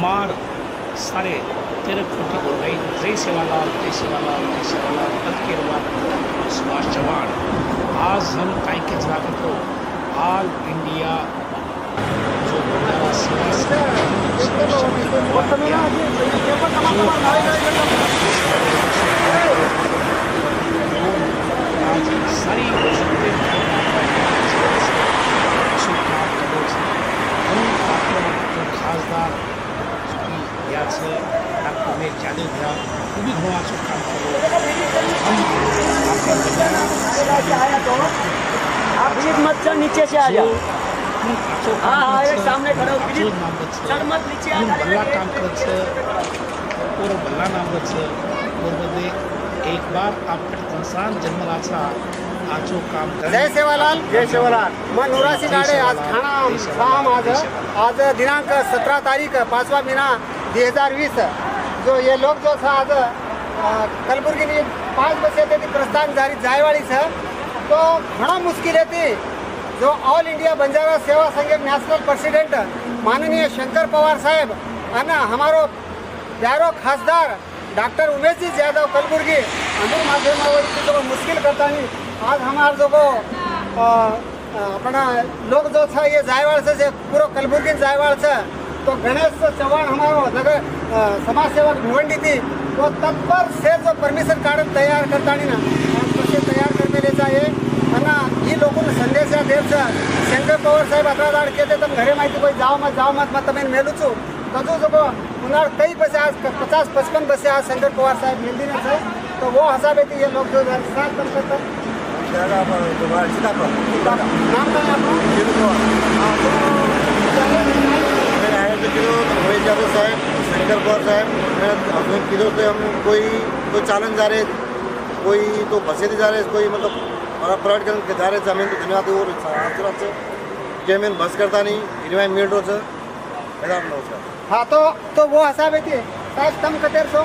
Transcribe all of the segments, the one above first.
हमार सारे तेरह कोटि को गई जय सेवालाल जय सेवालाल जय सेवालाल, कल के बाद सुभाष चौहान। आज हम टाइम के चलाकर को ऑल इंडिया जो आज सारी आप मत चल नीचे से आ जाओ हाँ हाँ एक सामने खड़े हो प्लीज़ चल मत नीचे आ भल्ला काम करायचं पोरं भल्ला नावाचं पोरमध्ये एक बार आपल्या संसार जन्मलाचा आजो काम जय सेवालाल। जय सेवालाल। मैं नुरासी गाडे आज खाना फार्म आज। आज दिनांक सतरा तारीख पाचवा महीना। दोन हज़ार वीस जो ये लोग जो था आज कलबुर्गी पाच बस येते ती प्रस्थान झाली जायवाडीचं तो घणा मुश्किल येते जो all India Banjara Seva Sangh national president माननीय शंकर पवार साहेब आणि हमारो प्यारो खासदार, डॉक्टर उमेश जी यादव कलबुर्गी मुश्किल करतानी, आज हमार जो को अपना लोग जो था ये जायवाड़ से पूरा कलबुर्गी जायवाड़ से तो गणेश चौहान हमारो नगर अ, समाज सेवक भिवंडी थी वो तत्पर से जो परमिशन कार्ड तैयार करतानी ना आज कसे तैयार करने ले जाए आणि ही लोकून संदेश द्यायचं शंकर पवार साहेब अकरा दाड केते तर घरे माहिती कोई जाओ मत जाओ मत मत તમે મેલું છું કજુ જો ઉનાળ કઈ બસે आज पचास पचपन बसे आज शंकर पवार साहेब मिलती नहीं है तो वो हिसाबे थी ये लोग जो साथ बन साहब शंकर कौर साहब हमें किलो से हम कोई कोई चालन जा रहे कोई तो बसे जा रहे कोई मतलब हमारा पराठ करके जा रहे हमें तो धन्यवाद और कि हमें बस करता नहीं इनमें मेट्रो से। हाँ तो तो वो हिसाबे थी साहेब तम कतेर सो।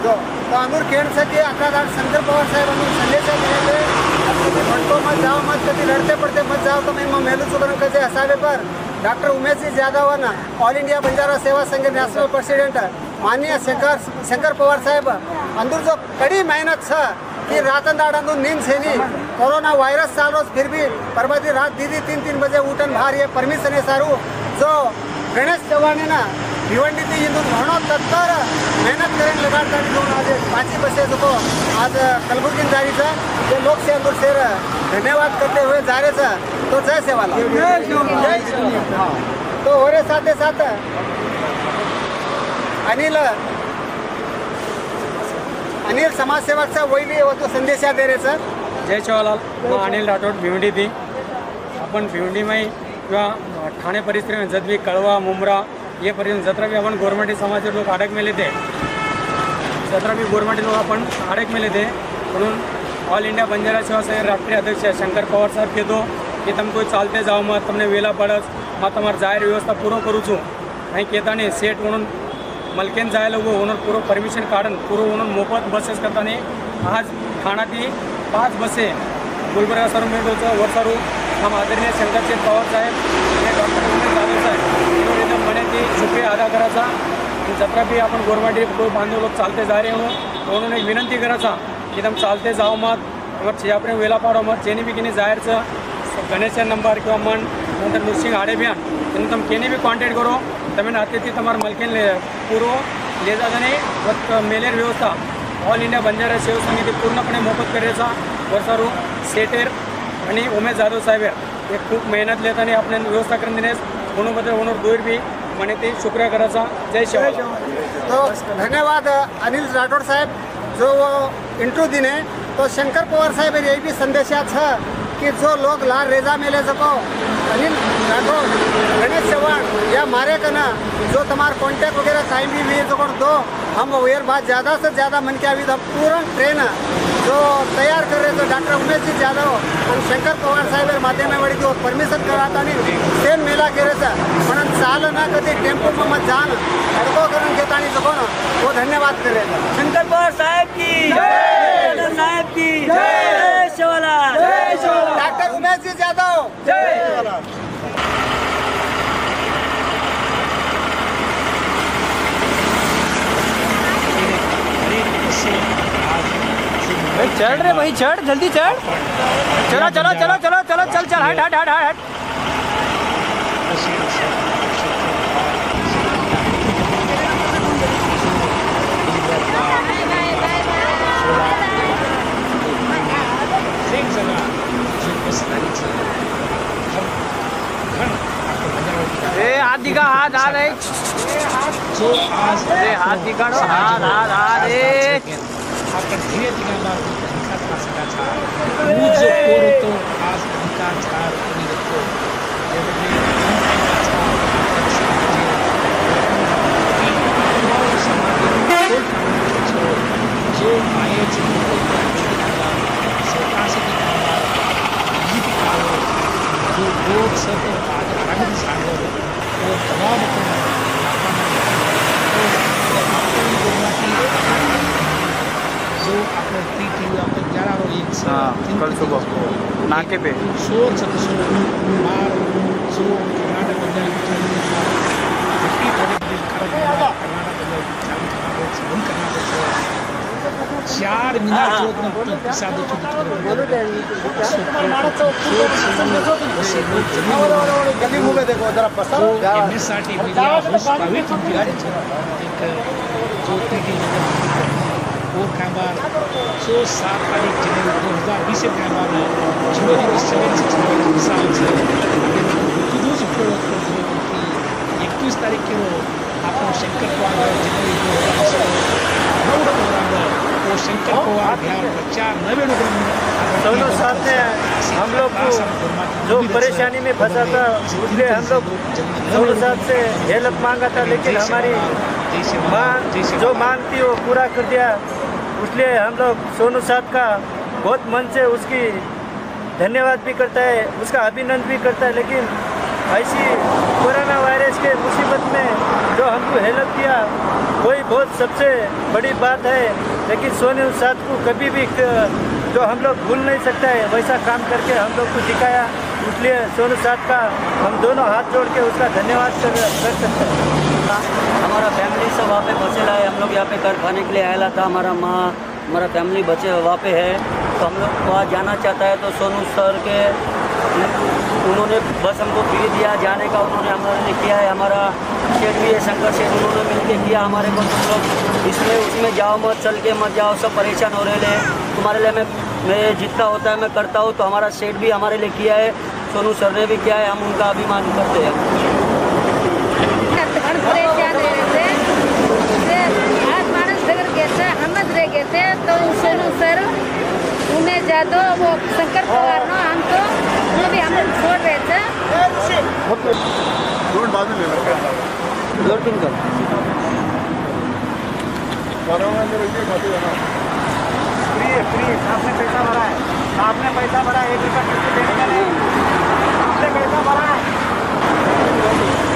आशीर्वाद थी हम गाड़ी डर गई यादव साहब आज गाड़ी डर गई चलता हम आता निकले वाला था। जो तो अनूर खेळसाठी अकरा दाट शंकर पवार साहेब संदेश दिलेले म्हणतो जाओ, मत कधी लढते पडते मत जाओ तो मी मग मेलू चुकन कसे हसावे पर डॉक्टर उमेश जी यादव ना all India Banjara Seva Sangh national president माननीय शंकर शंकर पवार साहेब, अंदर जो कड़ी मेहनत छ कि रातन दाड़ अंदर नींद सेनी कोरोना वायरस चालो फिर भी परबदी रात दीदी तीन तीन बजे उठन बाहर ये परमिशन है सारू, जो गणेश चव्हाण ना भिवंडी ती इंदूर घणो तत्पर मेहनत करेन लगातार घेऊन आज पाचही बसे जो आज कलबुर्गी जारीचा ते लोकसेवा अंदूर शेर धन्यवाद करते हुए जा रहे छ तो जय सेवाला हाँ। तो हो रे साथे साथ. अनिल अनिल समाजसेवकचा वैली होतो संदेशा दे रे सर जय शिवालाल. मग अनिल राठोड भिवंडी थी आपण भिवंडीमाई किंवा ठाणे परिसर जदवी कळवा मुंब्रा ये पर्यंत जत्रा भी आपण गोरमेंटी समाजचे लोक अडक मेले ते जत्रा भी गोरमेंटी लोक आपण अडक मेले ते म्हणून ऑल इंडिया बंजारा सेवा राष्ट्रीय अध्यक्ष शंकर पवार साहेब घेतो. की तुमको चालते जाऊ मग तुमने वेला पडस. मग तुम्हाला जाहीर व्यवस्था पूर्ण करूचो आणि केताने सेट म्हणून मलकेन जायला उभं म्हणून पूर्व परमिशन काढून पूर्व म्हणून मोफत बसेस करताना आज ठाण्यातील पाच बसे गुलबर्गा सरू मेंढोचं वरसरू हा आदरणीय शंकरचे पवार साहेब डॉक्टर क्या करायचा. आणि जत्रा बी आपण गोरवाडी लोक बांधव जा रहे हो म्हणून एक विनंती करायचा, की तम चालते जाव मत, मग आपण वेला पाडो मग चेनी बी किने जायचं गणेशन नंबर किंवा मन, नंतर नुसिंग आडे भी त्यांना तम केने बी कॉन्टॅक्ट करो તમે નાતેથી તમારા મલકેન પૂરો લેતા અને મેલેર વ્યવસ્થા ઓલ ઇન્ડિયા બંજારા સેવ સમિતિ પૂર્ણપણે મોફત કરે છે વરસારું શેટેર અને ઉમેશ જાદવ સાહેબે એ ખૂબ મહેનત લેતા અને આપણે વ્યવસ્થા કરીને ઘણું બધું ઓનર દૂર બી म्हणे ते शुक्रिया करायचा. जय शिवाला तो धन्यवाद अनिल राठौड़ साहब. जो वो इंटरव्यू दिने तो शंकर पवार साहेब ये भी संदेशात छ की जो लोग लाल रेजा मेले सको अनिल राठौर गणेश चौहान या मारे कना जो तुम्हारा कॉन्टैक्ट वगैरह टाइम भी मिले सको दो हम वेयर बात ज़्यादा से ज़्यादा मन के अभी तो पूरा ट्रेन जो तैयार कर रहे थे डॉक्टर उमेश जी यादव और शंकर पवार साहेब माध्यमावडी तो परमिशन कराता नहीं सेम मेला केलं पण चाल ना कधी टेंपो मग जाण अडको करून घेता आणि सको ना वो धन्यवाद करायचा शंकर पवार साहेब की जय! साहेब की जय! शिवलाल! डॉक्टर उमेश जी यादव चढ़ रे भाई, चढ़, जल्दी चढ़। चलो चलो चलो चलो चलो, चल चल, हट हट हट हट हाथ दिखा, हाथ हाथ जो आज हात दिखाडो, हात, हात, हात, धीरे जो कोर होतो आज अधिकार झाड कोणी होतो जो मायेचे स्वतःसाठी गीत गावं जो लोक सतत जो आपण टी टी आपण ग्यारह एक से हाँ, कल सुबह, नाके पे। शोर जो कर्नाटक बद्दल विचार कर्नाटक बद्दल कर्नाटक चार मिनार जो आपण गली मुँह में देखो जरा पसंद येण्यासाठी मीडिया हाऊस प्रायव्हेट एक जो टी टी वो कामगार सो सात तारीख जनवरी दोन हज़ार वीस कामगार जनवरी सेवन सिक्स सालचं तुझूच उपयोग करतो की एकवीस तारखेला आपण शंकर पवार जनवरी दोन हज़ार वो शंकर पवार बिहार प्रचार नवीन दोनों साथ में हम लोग को जो परेशानी में फंसा था उसके हम लोग दोनों साथ से हेल्प मांगा था लेकिन हमारी मांग जो मांग थी वो पूरा कर दिया। इसलिए हम लोग सोनू साथ का बहुत मन से उसकी धन्यवाद भी करता है उसका अभिनंदन भी करता है। लेकिन ऐसी कोरोना वायरस के मुसीबत में जो हमको हेल्प किया वही बहुत सबसे बड़ी बात है। लेकिन सोनू साथ को कभी भी जो हम लोग भूल नहीं सकता है वैसा काम करके हम लोग को दिखाया। इसलिए सोनू साथ का हम दोनों हाथ जोड़ के उसका धन्यवाद कर सकते हैं। हमारा फैमिली सब वहाँ पे बसेला है। हम लोग यहाँ पे कर खाने के लिए आया था। हमारा माँ, हमारा फैमिली बचे वहाँ पे है। तो हम लोग वहाँ जाना चाहता है। तो सोनू सर के उन्होंने बस हमको फ्री दिया। जाने का उन्होंने हमारे लिए किया है। हमारा शेठ भी है, शंकर शेठ, उन्होंने मिलके किया हमारे को। तुम लोग इसमें, उसमें जाओ मत, चल के मत जाओ। सब परेशान हो रहे हैं। तुम्हारे लिए मैं मैं जितना होता है मैं करता हूँ तो हमारा सेट भी हमारे लिए किया है, सोनू सर ने भी किया है, हम उनका अभिमान करते हैं। तो सोनू सर उन्हें वो शंकर पवार हम तो वो भी हम छोड़ रहे थे बाद में ले फ्री है फ्री आपने पैसा भरा है। आपने पैसा भरा एक रुपया किसी देने का नहीं। आपने पैसा भरा है।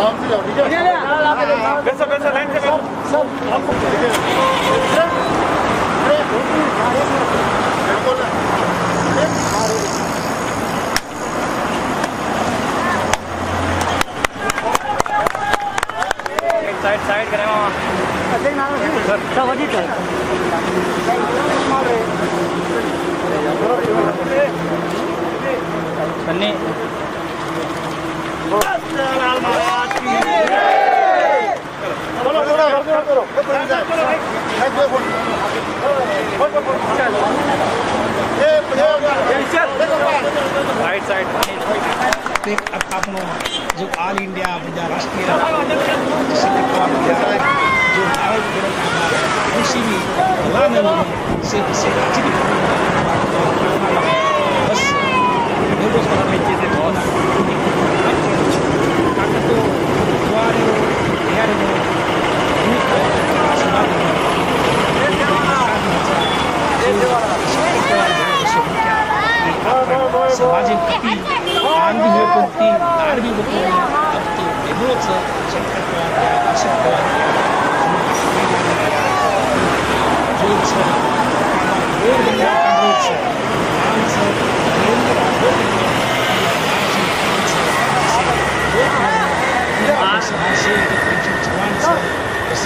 आराम से जाओ ठीक है वैसे वैसे लाइन से सब सब आपको साइड साइड करें मामा अजय नाम है सब अजीत है सन्नी करो राइट साइड जो ऑल इंडिया मुझा राष्ट्रीय जो भारत भी से समाजिक गती आर्मी हो कोणती आर्मी होती अब तो वेगळंच संकल्पवाद आसक्तवाद जोच रोड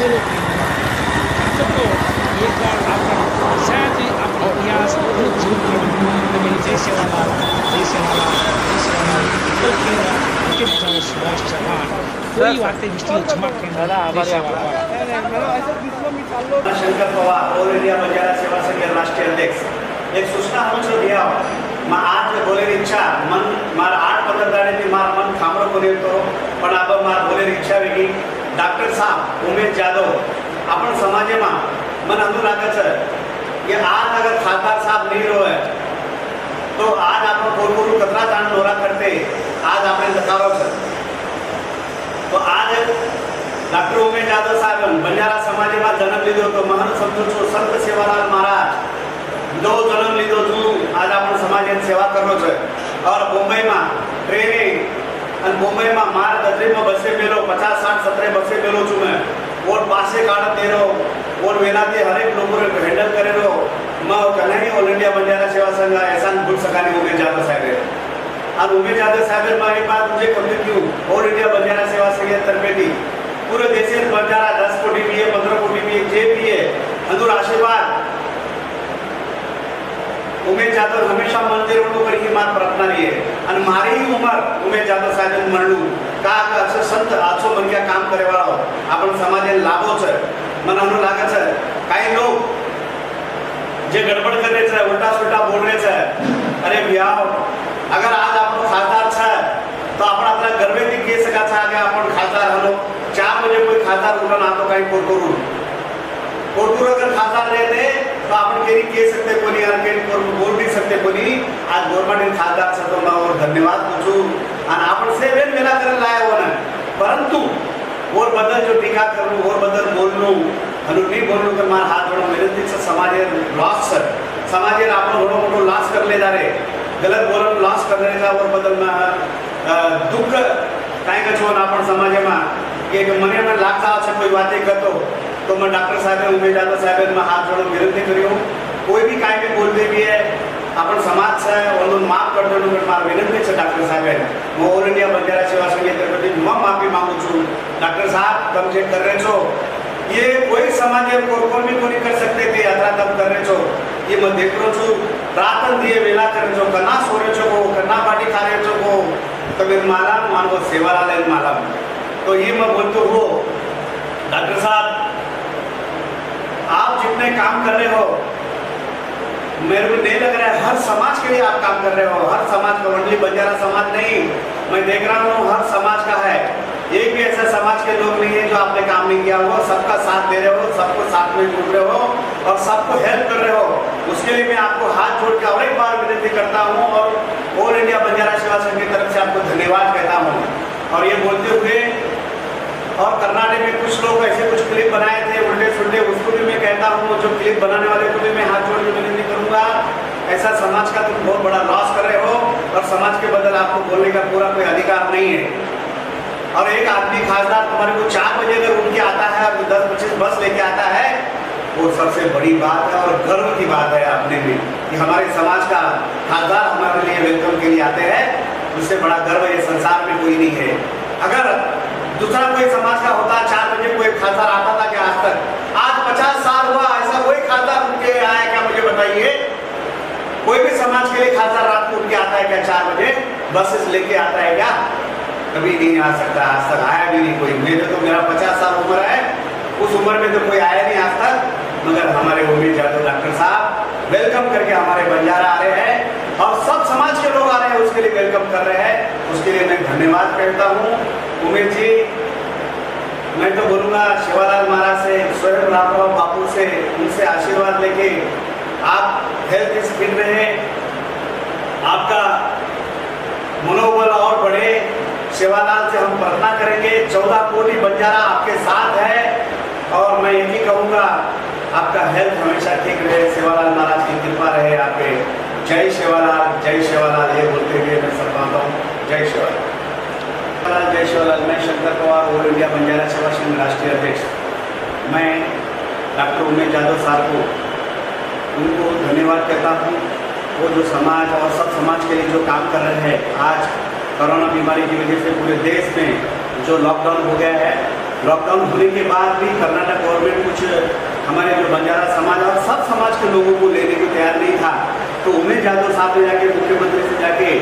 असे लोक एक बार आपण शायद ही आपला इतिहास बहुत जीवन में जय सेवालाल जय सेवालाल जय सेवालाल कल केंद्र उनके बचाव सुभाष चौहान कोई बातें मिस्टी चमक केंद्र जय सेवालाल शंकर पवार ऑल इंडिया बंजारा सेवा संघ के राष्ट्रीय अध्यक्ष। एक सूचना हमसे दिया मग आज बोले इच्छा मन मार आठ पत्रकारांनी मार मन थांबडं कोणी येतो पण आपण मार बोले ડૉક્ટર સાહેબ ઉમેશ જાદવ આપણ સમાજમાં મને હતું લાગે છે કે આજ અગર ખાતા સાહેબ નહીં હોય તો આજ આપણો કોરકોરું કતરા તાણ દોરા કરતે આજ આપણે લખાવો છે તો આજ ડૉક્ટર ઉમેશ જાદવ સાહેબ બંજારા સમાજમાં જન્મ લીધો હતો મહાન સમજો છો સંત સેવાલાલ મહારાજ દો જન્મ લીધો છું આજ આપણો સમાજની સેવા કરવો છે ઓર મુંબઈમાં ટ્રેનિંગ અને મુંબઈમાં માર દત્રીમાં બસે પેલો પચાસ સાઠ સત્તરે બસે પેલો છું મેં. ઓર પાસે કાર્ડ તેરો, ઓર વેનાથી હરેક લોકોને હેન્ડલ કરેલો. માં કનાઈ ઓલ ઇન્ડિયા બંજારા સેવા સંઘ એહસાન ભૂલ સકાની ઉમેશ જાદવ સાહેબે. और उमेश यादव साहब मारे बात मुझे कभी क्यों ऑल इंडिया बंजारा सेवा संघ तरफे थी पूरे देश में बंजारा दस कोटी भी है पंद्रह कोटी भी है जे भी है अंदर आशीर्वाद उमेश यादव हमेशा मंदिर उनको करके मार प्रार्थना रही અને મારી ઉંમર ઉમે જાદવ સાહેબ મળવું કા અક્ષર સંત આછો મનક્યા કામ કરે વાળો આપણ સમાજે લાભો છે મને અનુ લાગે છે કાઈ લોક જે ગડબડ કરે છે ઉલટા સુલટા બોલ રહે છે અરે ભ્યાવ અગર આજ આપણો ખાતાર છે તો આપણે આપણા ગર્વેથી કહી શકા છે કે આપણ ખાતાર હલો ચાર બજે કોઈ ખાતાર ઉલટા ના તો કાઈ કોર કરું કોર અગર ખાતાર રહે आपण केली के सकते कोणी अर्केट करून बोल नाही सकते कोणी आज गव्हर्नमेंट खासदार सतोबावर धन्यवाद पूछू। आणि आपण से वेळ वेळा करेल लाया होणार परंतु और बदल जो टीका करूँ, और बदल बोलू आणि नाही बोलू तर मार हात जोडून विनंती सर समाजेर लॉस सर समाजेर आपण थोडं मोठं लॉस लॉस करण्याचा और बदल दुःख काय कचवून आपण समाजामा? एक मन लागता असं તો મને ડૉક્ટર સાહેબે ઉમેદવારો સાહેબે મેં હાથ જોડો વિનંતી કર્યો भी બી કાંઈ બી બોલતી બી હે આપણો સમાજ છે ઓનું માફ કરજો મારી વિનંતી છે ડૉક્ટર સાહેબે હું ઓલ ઇન્ડિયા બંજારા સેવા સંઘ અંતર્ગત मैं माफ़ी मांगू છું डॉक्टर साहब तुम चेक कर रहे छो। ये कोई समाज में को, कौन भी तो कोई कर सकते थे यात्रा तब कर रहे छो। ये मैं देख रहा छू। रातन दिए वेला कर छो कना सो रहे हो कना पार्टी खा रहे हो तो मेरे माला मानव सेवा लाल माला। तो ये मैं बोलते हो डॉक्टर साहब आप जितने काम कर रहे हो, मेरे को नहीं लग रहा है हर समाज के लिए आप काम कर रहे हो। हर समाज का ओनली बंजारा समाज नहीं, मैं देख रहा हूँ, हर समाज का है। एक भी ऐसा समाज के लोग नहीं है जो आपने काम नहीं किया हो सबका साथ दे रहे हो, सबको साथ में जुड़ रहे हो और सबको हेल्प कर रहे हो। उसके लिए मैं आपको हाथ जोड़ के और एक बार विनती करता हूँ और ऑल इंडिया बंजारा सेवा संघ की तरफ़ से आपको धन्यवाद कहता हूँ। और ये बोलते हुए और कर्नाटक में कुछ लोग ऐसे कुछ क्लिप बनाए थे, उल्टे सुल्टे, उसको भी मैं कहता हूँ, जो क्लिप बनाने वाले को भी मैं हाथ जोड़ के विनती करूँगा। ऐसा समाज का तुम बहुत बड़ा लॉस कर रहे हो और समाज के बदल आपको बोलने का पूरा कोई अधिकार नहीं है। और एक आदमी खासदार तुम्हारे को चार बजे अगर उठ के आता है और दस पच्चीस बस लेके आता है, वो सबसे बड़ी बात है और गर्व की बात है अपने में कि हमारे समाज का खासदार हमारे लिए वेलकम के लिए आते हैं। उससे बड़ा गर्व ये संसार में कोई नहीं है। अगर दूसरा कोई समाज का होता, चार बजे कोई खासदार आता था क्या आज तक? आज पचास साल हुआ, ऐसा कोई खासदार उठ के आया क्या मुझे बताइए? कोई भी समाज के लिए खासदार रात को उठ के आता है क्या चार बजे? बसेस लेके आता है क्या? कभी नहीं आ सकता, आज तक आया भी नहीं कोई। मेरे तो मेरा पचास साल उम्र है। उस उम्र में तो कोई आया नहीं आज तक। मगर हमारे उम्मीद यादव डॉक्टर साहब वेलकम करके हमारे बंजारा आ रहे हैं। और सब समाज के लोग आ रहे हैं, उसके लिए वेलकम कर रहे हैं। उसके लिए मैं धन्यवाद कहता हूँ। उमेश जी, मैं तो बोलूँगा, शिवालाल महाराज से, स्वयं रामराव बापू से, उनसे आशीर्वाद लेके आप हेल्थ से फिट रहे आपका मनोबल और बढ़े। शिवालाल से हम प्रार्थना करेंगे। चौदह कोटी बंजारा आपके साथ है। और मैं यही कहूँगा, आपका हेल्थ हमेशा ठीक रहे। शिवालाल महाराज की कृपा रहे आपके। जय शिवालाल जय शिवालाल, ये बोलते हुए मैं सब मानता हूँ, जय शिवालाल। जय शिवालाल, मैं शंकर पवार ऑल इंडिया बंजारा सेवा संघ राष्ट्रीय अध्यक्ष। मैं डॉक्टर उमेश यादव साहब को उनको धन्यवाद कहता हूँ। वो जो समाज और सब समाज के लिए जो काम कर रहे हैं, आज कोरोना बीमारी की वजह से पूरे देश में जो लॉकडाउन हो गया है लॉकडाउन होने के बाद भी कर्नाटक गवर्नमेंट कुछ हमारे जो बंजारा समाज और सब समाज के लोगों को लेने को तैयार नहीं था तो उमेश यादव साहब ने जाके मुख्यमंत्री से जाके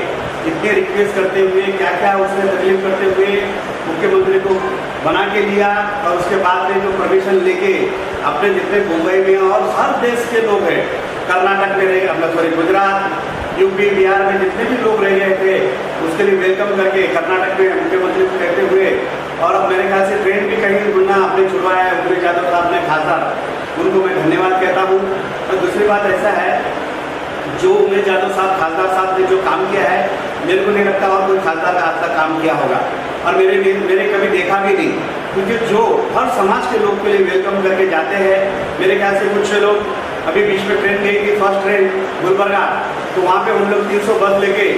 इतने रिक्वेस्ट करते हुए क्या क्या उसने तकलीफ़ करते हुए मुख्यमंत्री को बना के लिया और उसके बाद में जो परमिशन लेके अपने जितने मुंबई में और हर देश के लोग हैं, कर्नाटक में रहे अपना सॉरी गुजरात यूपी बिहार में जितने भी लोग रह गए थे, उसके लिए वेलकम करके कर्नाटक में मुख्यमंत्री को कहते हुए और मेरे ख्याल से ट्रेन भी कहीं मुन्ना आपने छुड़वाया है उमेश यादव साहब ने खासदार उनको मैं धन्यवाद कहता हूँ। और दूसरी बात ऐसा है, जो उमेश यादव साहब, खासदार साहब ने जो काम किया है, मेरे को नहीं लगता और कोई खासदार का आज तक काम किया होगा। और मेरे मैंने कभी देखा भी नहीं। क्योंकि जो हर समाज के लोग के लिए वेलकम करके जाते हैं, मेरे ख्याल से कुछ लोग अभी बीच में ट्रेन गई थी फ़र्स्ट ट्रेन गुलबर्गा। तो वहाँ पे हम लोग तीन सौ बस लेके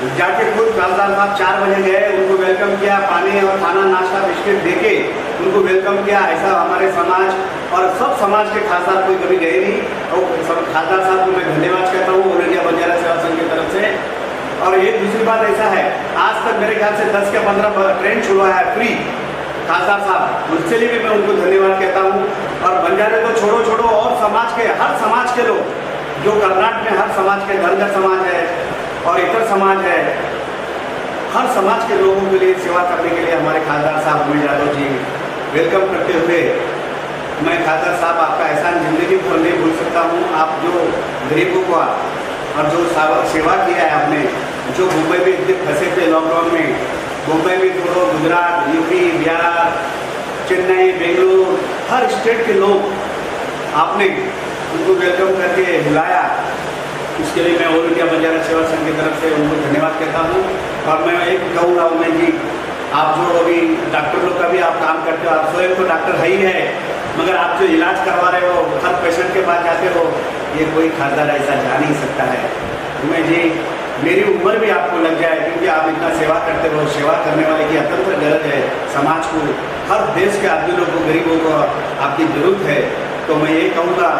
जाके खुद खासदार साहब चार बजे गए, उनको वेलकम किया, पानी और खाना, नाश्ता, बिस्किट दे के उनको वेलकम किया। ऐसा हमारे समाज और सब समाज के खासदार कोई कभी गए नहीं। और सब खासदार साहब को मैं धन्यवाद कहता हूँ ऑल इंडिया बंजारा सेवा संघ की तरफ़ से। और ये दूसरी बात ऐसा है, आज तक मेरे ख्याल से दस के पंद्रह ट्रेन छुड़वा है फ्री खासदार साहब, उसके लिए भी मैं उनको धन्यवाद कहता हूँ। और बंजारे को छोड़ो छोड़ो, और समाज के, हर समाज के लोग, जो कर्नाटक में हर समाज के धनगर समाज है और इतर समाज है। हर समाज के लोगों के लिए सेवा करने के लिए हमारे खासदार साहब उमेश यादव जी वेलकम करते हुए मैं खासदार साहब आपका एहसान ज़िंदगी भर नहीं भूल सकता हूँ। आप जो गरीबों को और जो सेवा किया है आपने, जो मुंबई में इतने फंसे थे लॉकडाउन में, मुंबई में छोड़ो, गुजरात यूपी बिहार, चेन्नई, बेंगलुरु, हर स्टेट के लोग आपने उनको वेलकम करके बुलाया। इसके लिए मैं ऑल इंडिया बंजारा सेवा संघ की तरफ़ से उनको धन्यवाद कहता हूँ। और मैं एक कहूँगा उमेश जी, आप जो अभी डॉक्टर लोग का भी आप काम करते हो, आप स्वयं तो डॉक्टर है ही है, मगर आप जो इलाज करवा रहे हो, हर पेशेंट के पास जाते हो, ये कोई खासदार ऐसा जा नहीं सकता है। उमेश जी, मेरी उम्र भी आपको लग जाए, क्योंकि आप इतना सेवा करते हो, सेवा करने वाले की अत्यंत गरज है समाज को, हर देश के आदमी लोग को, गरीबों को आपकी ज़रूरत है। तो मैं ये कहूँगा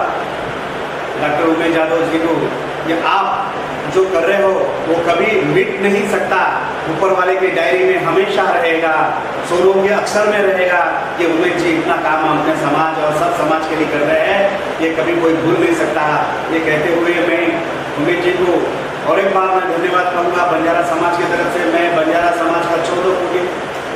डॉक्टर उमेश यादव जी को कि आप जो कर रहे हो, वो कभी मिट नहीं सकता। ऊपर वाले की डायरी में हमेशा रहेगा, सोनों के अक्षर में रहेगा कि उमेश जी इतना काम अपने समाज और सब समाज के लिए कर रहे हैं, ये कभी कोई भूल नहीं सकता। ये कहते हुए मैं उमेश जी को और एक बार मैं धन्यवाद करूँगा। बंजारा समाज की तरफ़ से मैं बंजारा समाज का चौदह कोटि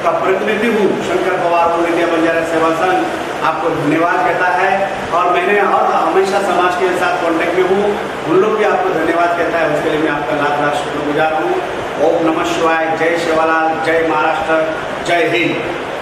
का प्रतिनिधि हूँ, शंकर पवार इंडिया बंजारा सेवा संघ आपको धन्यवाद कहता है और मैंने और हमेशा समाज के साथ कांटेक्ट में हूँ। उन लोग भी आपको धन्यवाद कहता है, उसके लिए मैं आपका लाख लाख शुक्रगुजार हूँ। ओम नमः शिवाय, जय शिवालाल, जय महाराष्ट्र, जय हिंद।